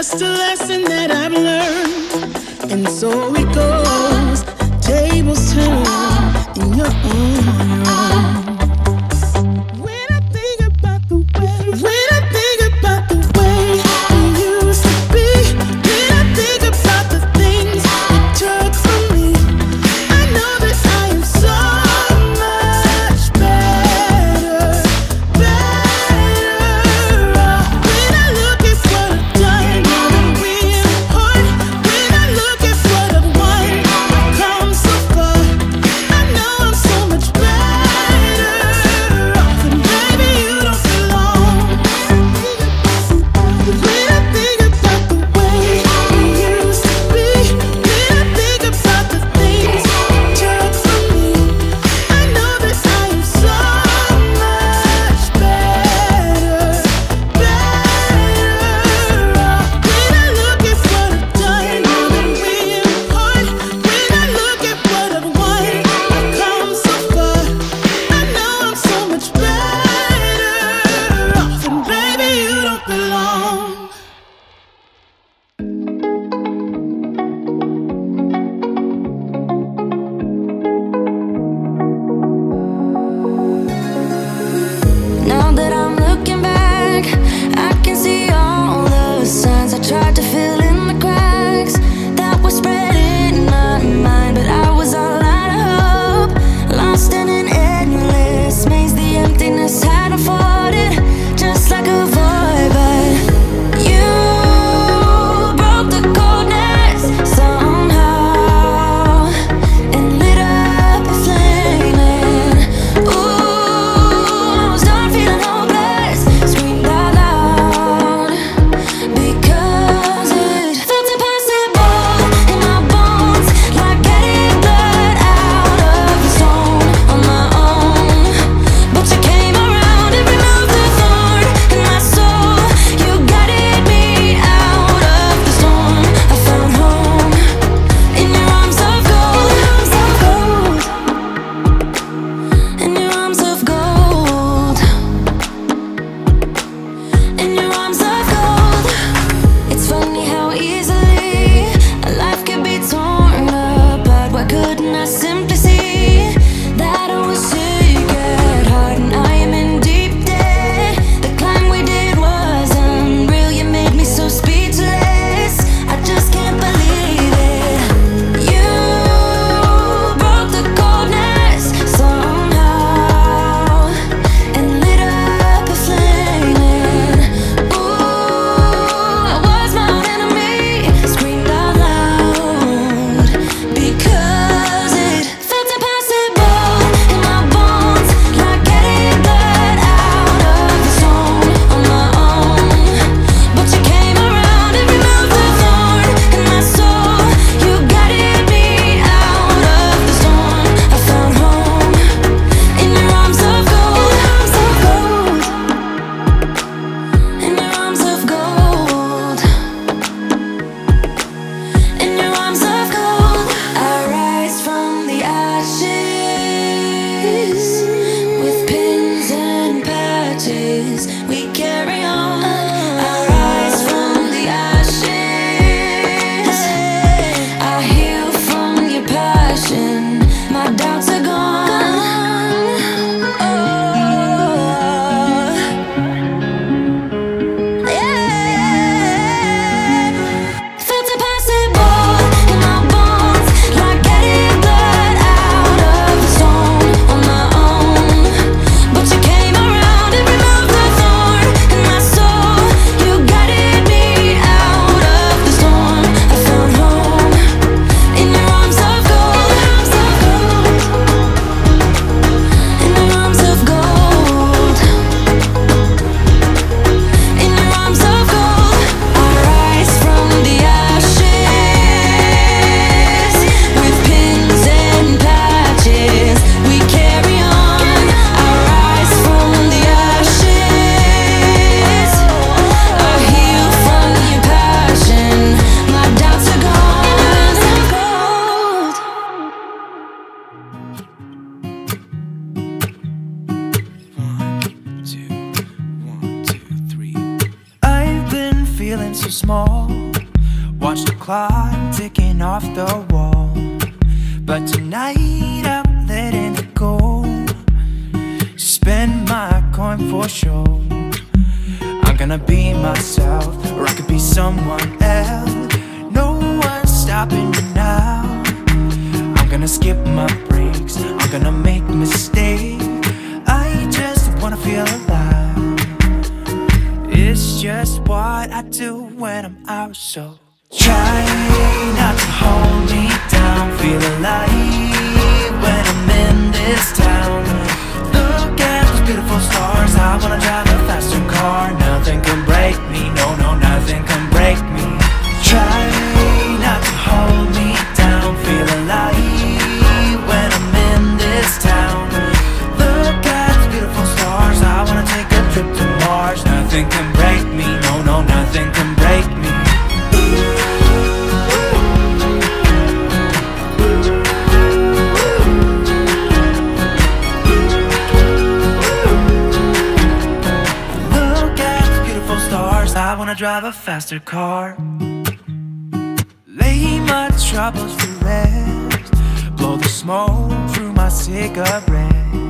Just a lesson that I've learned, and so it goes. Tables turn in your own. faster car. Lay my troubles to rest. Blow the smoke through my cigarette.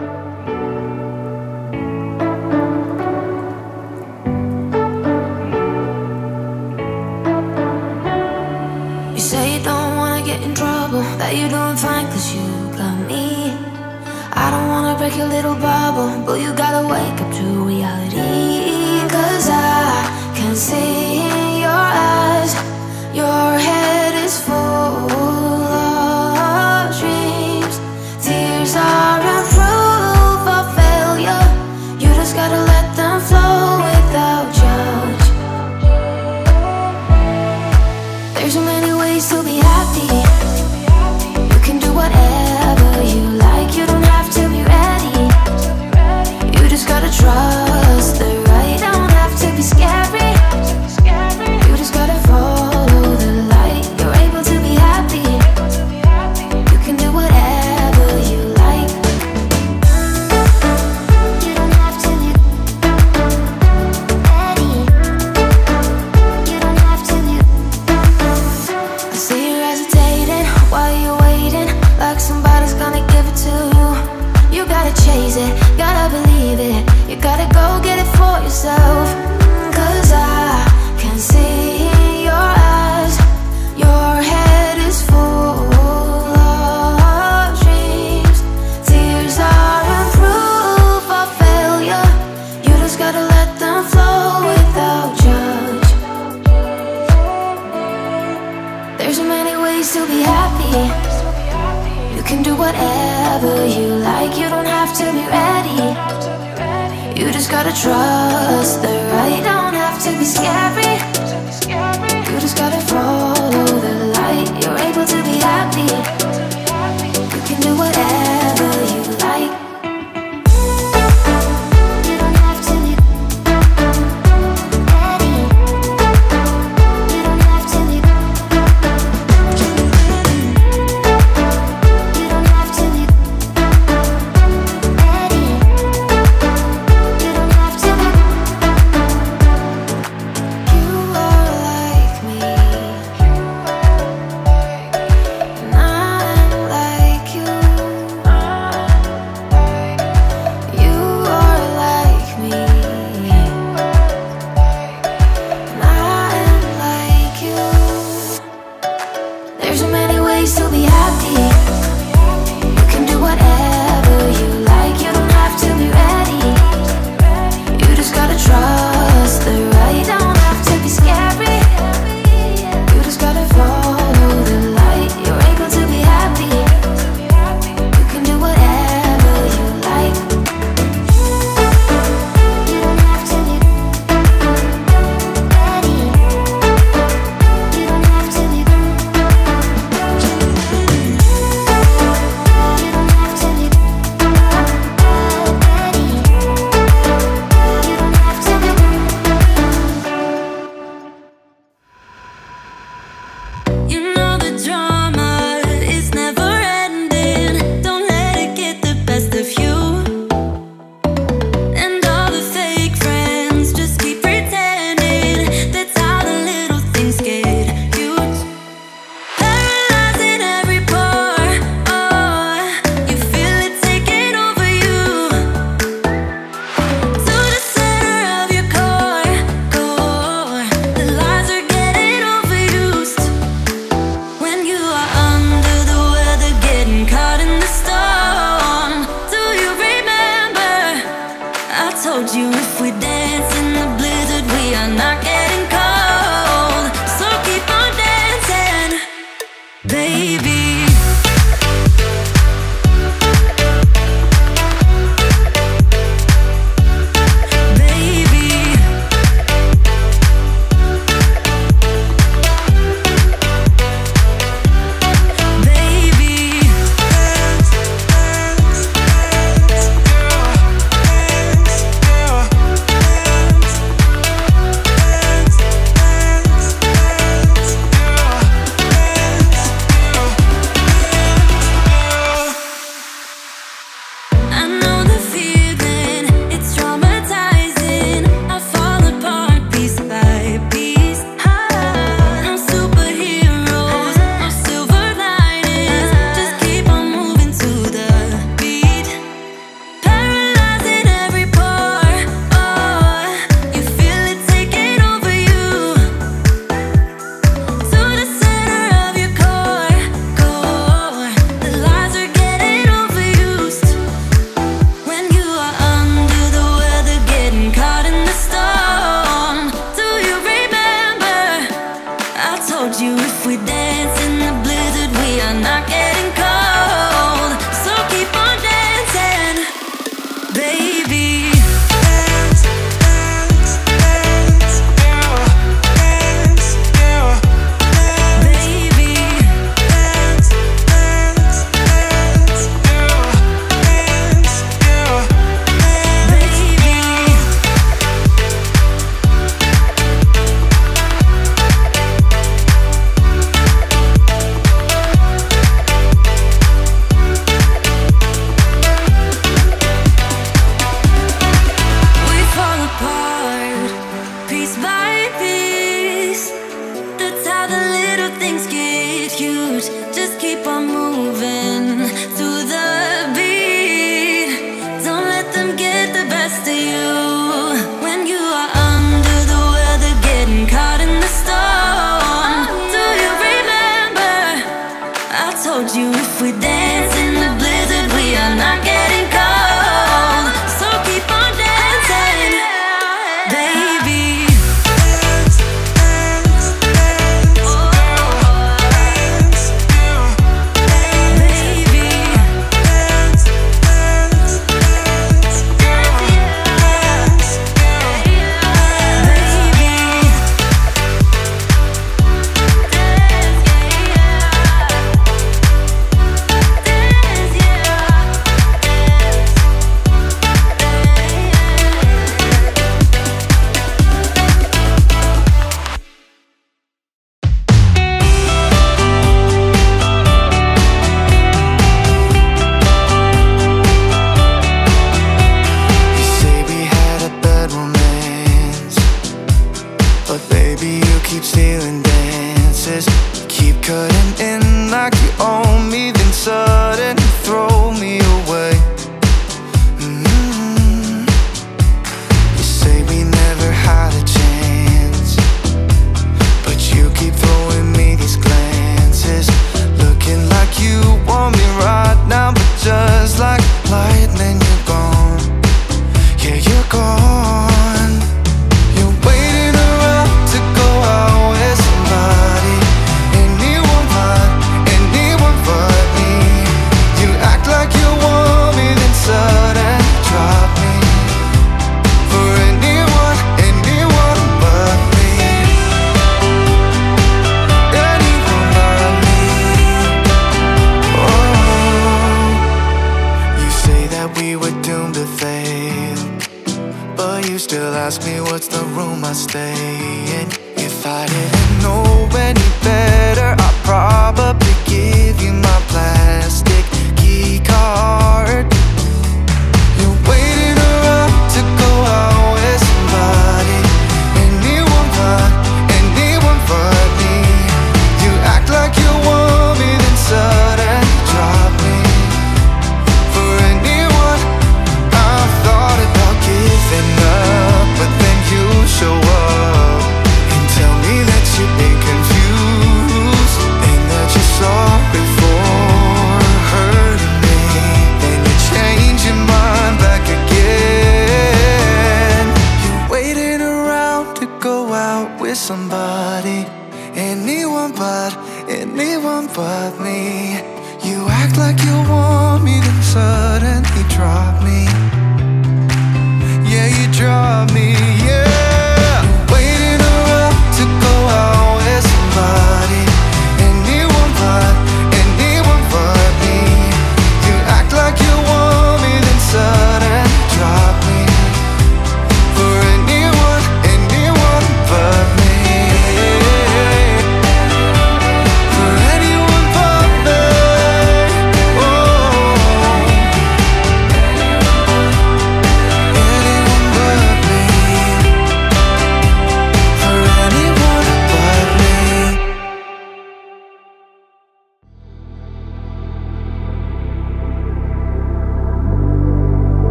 You say you don't wanna get in trouble, that you're doing fine cause you got me. I don't wanna break your little bubble, but you gotta wake up to reality. Cause I can see in your eyes, your head is full.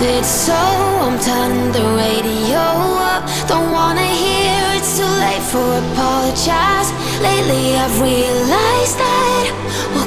did so? I'm turning the radio up. Don't wanna hear it's too late for apologize. Lately I've realized that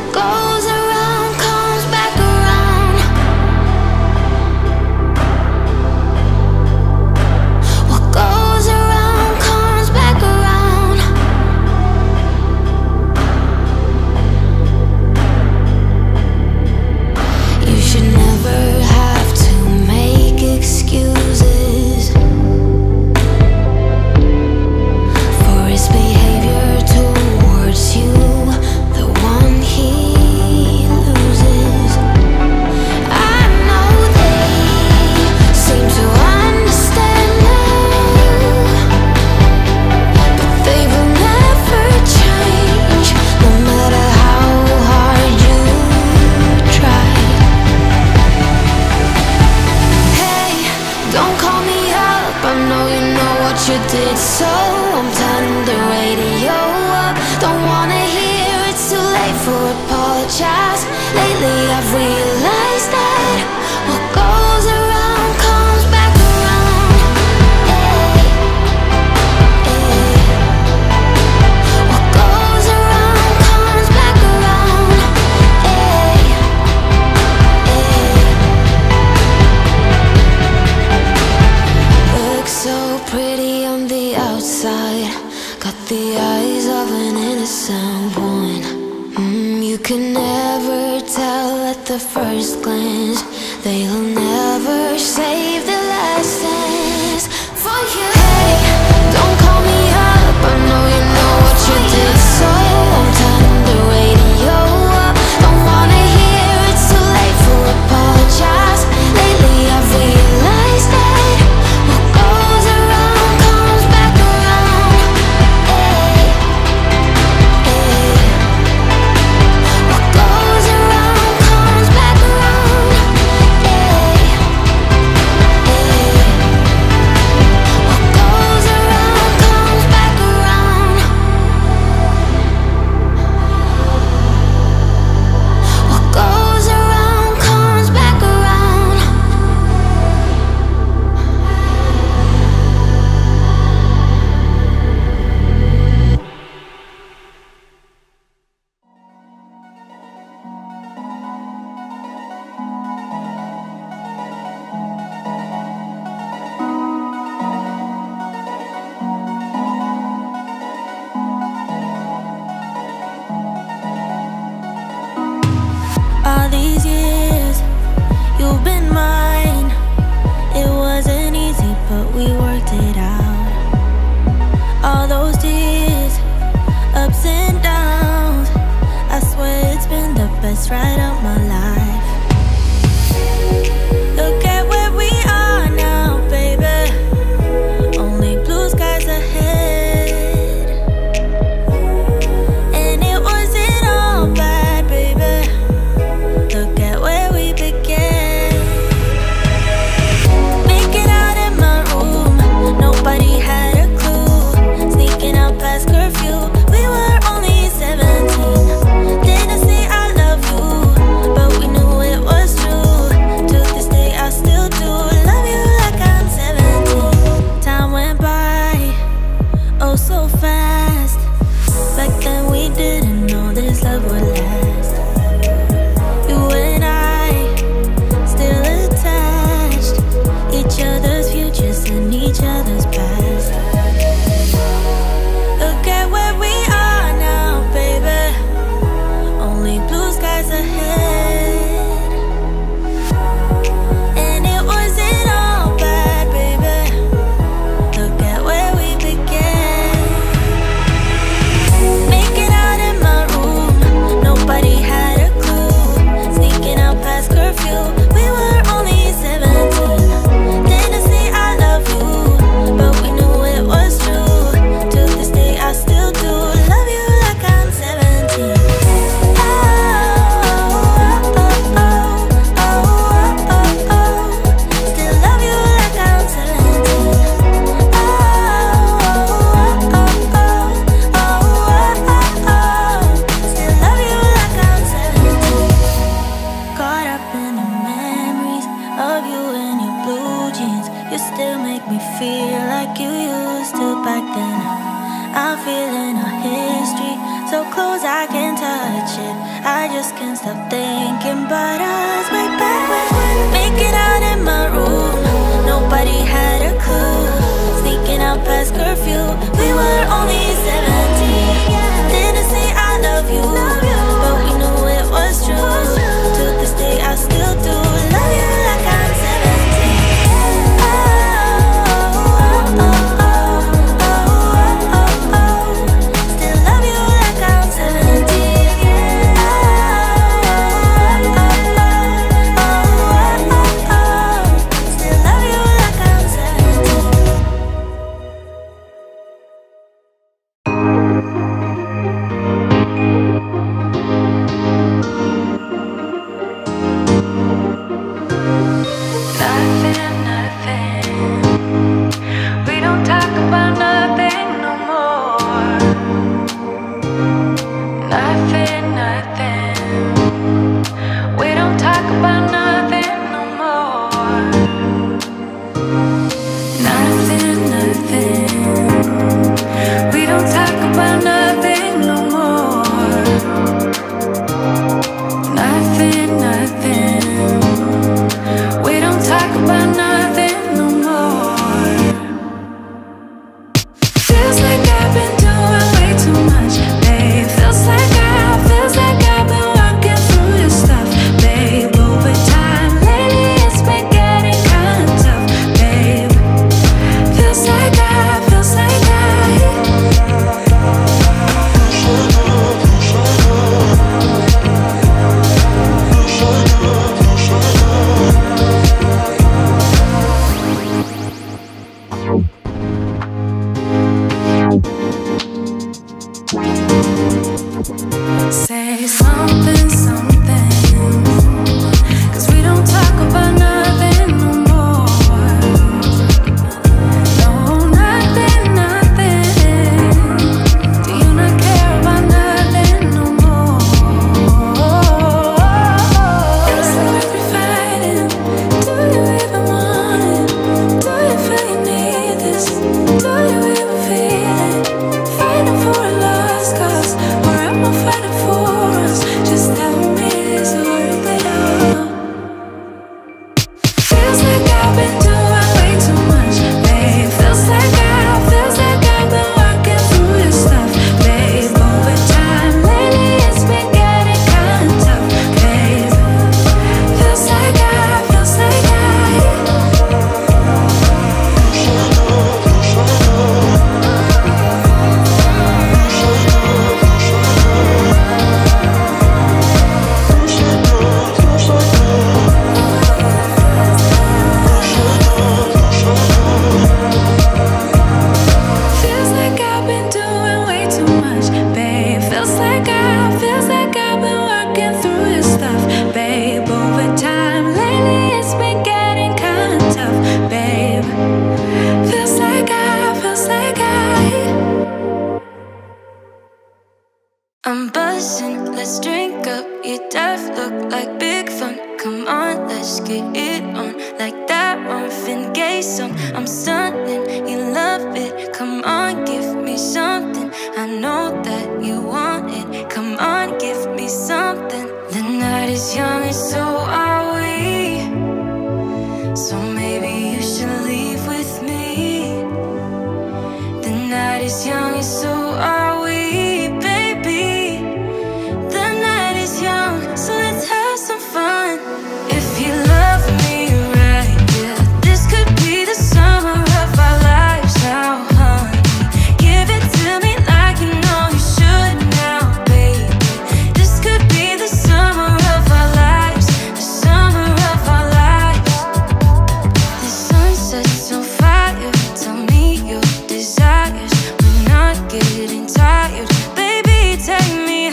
tired Baby, take me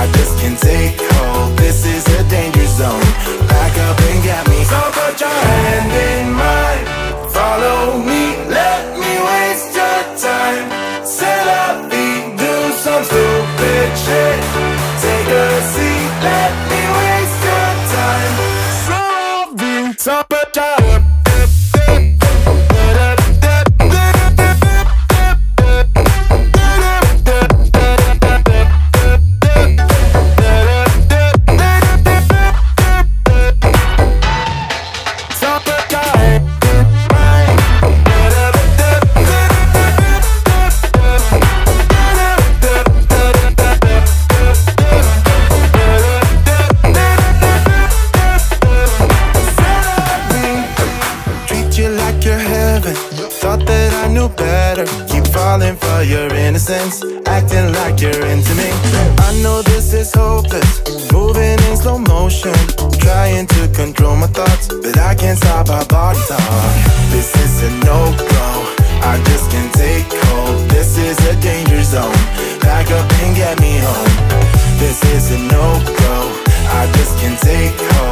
I just can't take hold. This is a danger zone. Back up and get me. So put your hand in mine. Follow me, let me waste your time. Set up me, do some stupid shit. Take a seat, let me waste your time. So be innocence, acting like you're into me. I know this is hopeless, moving in slow motion, trying to control my thoughts, but I can't stop my body talk. This is a no go, I just can't take hold. This is a danger zone, back up and get me home. This is a no go, I just can't take hold.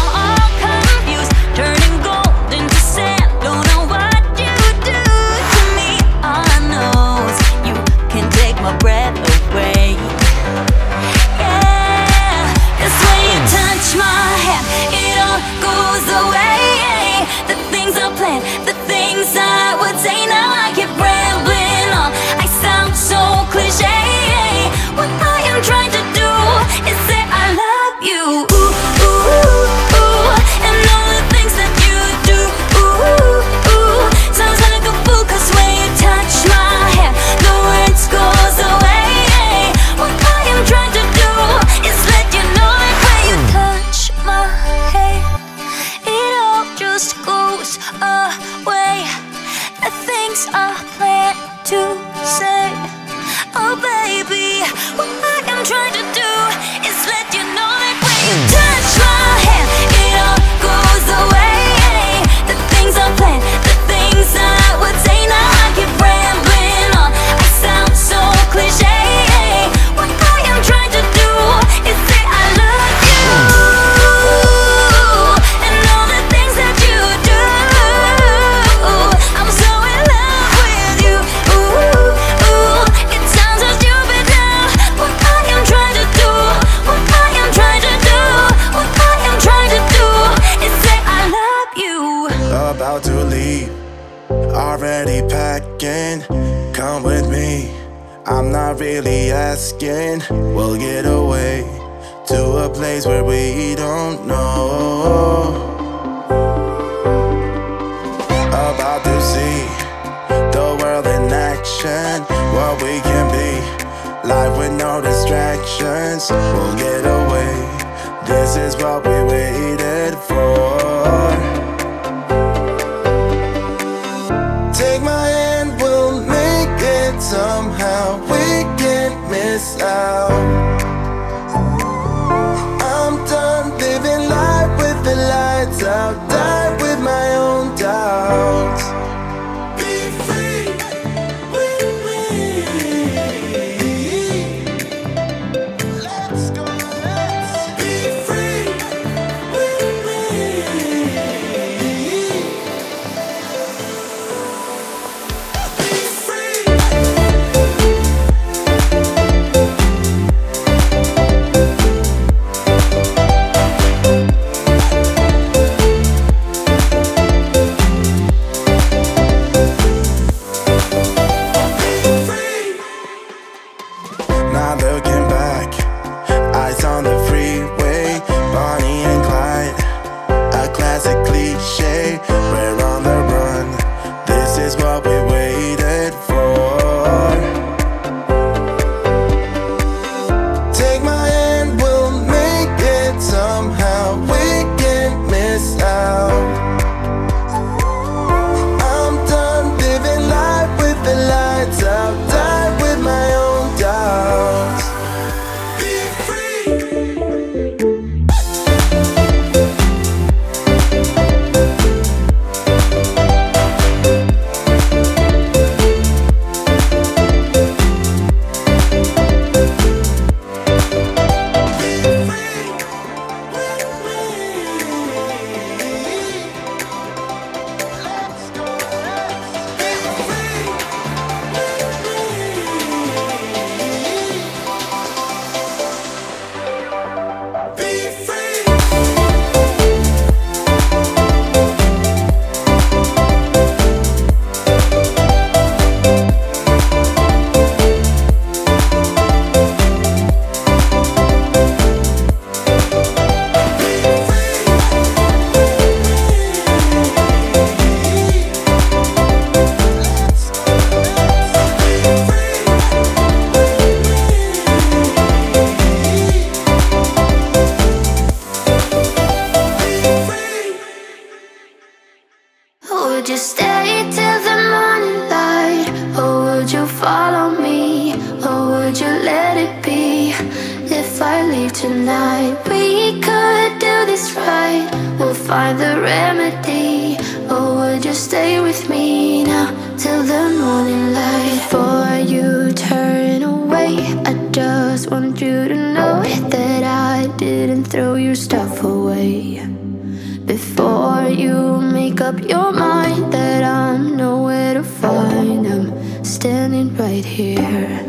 before you make up your mind that I'm nowhere to find. I'm standing right here.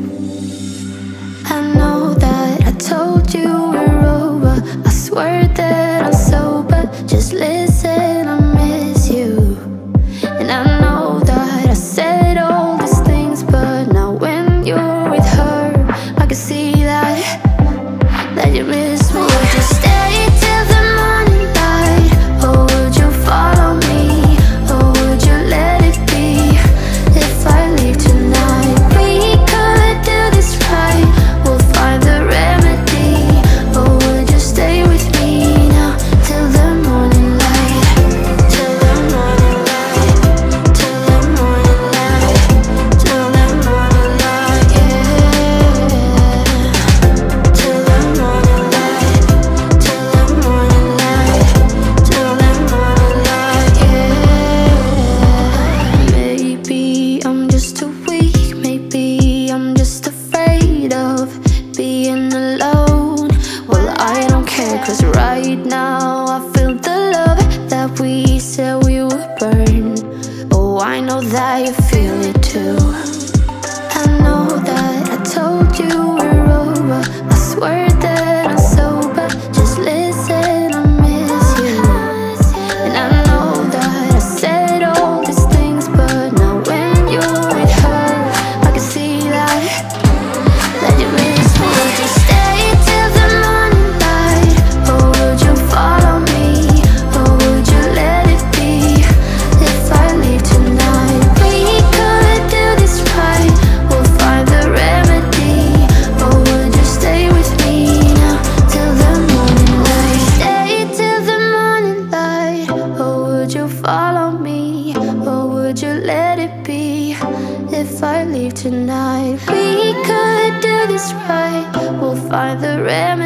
I know that I told you. red